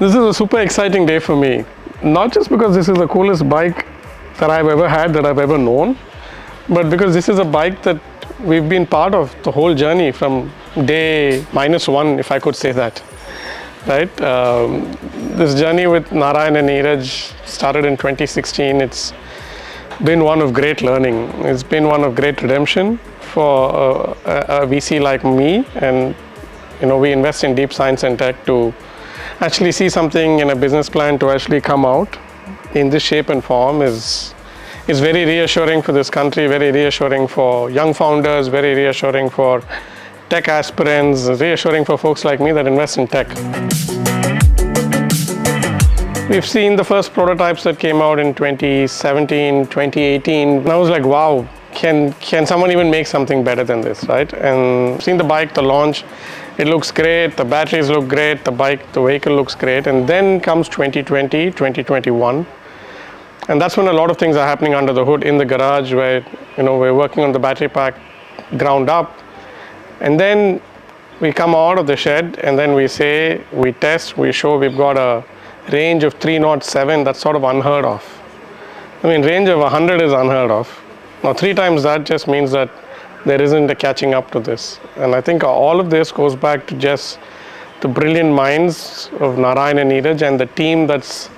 This is a super exciting day for me. Not just because this is the coolest bike that I've ever had, that I've ever known, but because this is a bike that we've been part of the whole journey from day minus one, if I could say that. Right? Um, this journey with Narayan and Niraj started in 2016. It's been one of great learning. It's been one of great redemption for uh, a, a VC like me, and you know we invest in deep science and tech to actually see something in a business plan to actually come out in this shape and form is is very reassuring for this country, very reassuring for young founders, very reassuring for tech aspirants, reassuring for folks like me that invest in tech. We've seen the first prototypes that came out in 2017, 2018. And I was like, wow, can, can someone even make something better than this, right? And seen the bike, the launch, it looks great, the batteries look great, the bike, the vehicle looks great. And then comes 2020, 2021. And that's when a lot of things are happening under the hood in the garage where, you know, we're working on the battery pack ground up. And then we come out of the shed and then we say, we test, we show we've got a range of 307, that's sort of unheard of. I mean, range of 100 is unheard of. Now, three times that just means that there isn't a catching up to this. And I think all of this goes back to just the brilliant minds of Narayan and Niraj and the team that's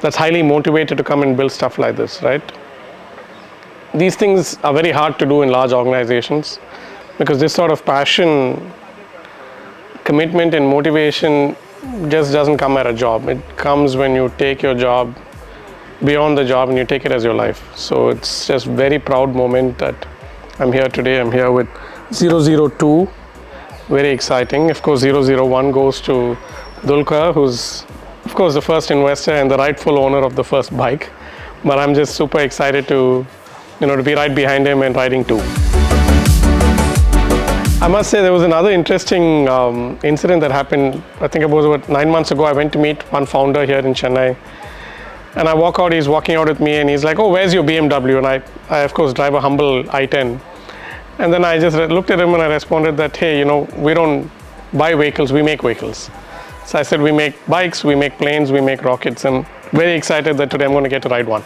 that's highly motivated to come and build stuff like this, right? These things are very hard to do in large organizations because this sort of passion, commitment, and motivation just doesn't come at a job. It comes when you take your job beyond the job and you take it as your life. So it's just very proud moment that I'm here today. I'm here with 002. Very exciting. Of course, 001 goes to Dulquer, who's of course the first investor and the rightful owner of the first bike. But I'm just super excited to, you know, to be right behind him and riding too. I must say there was another interesting um, incident that happened. I think it was about nine months ago. I went to meet one founder here in Chennai, and I walk out. He's walking out with me, and he's like, "Oh, where's your BMW?" And I, I of course drive a humble i10. And then I just looked at him and I responded that, "Hey, you know, we don't buy vehicles, we make vehicles." So I said, "We make bikes, we make planes, we make rockets," and very excited that today I'm going to get to ride one.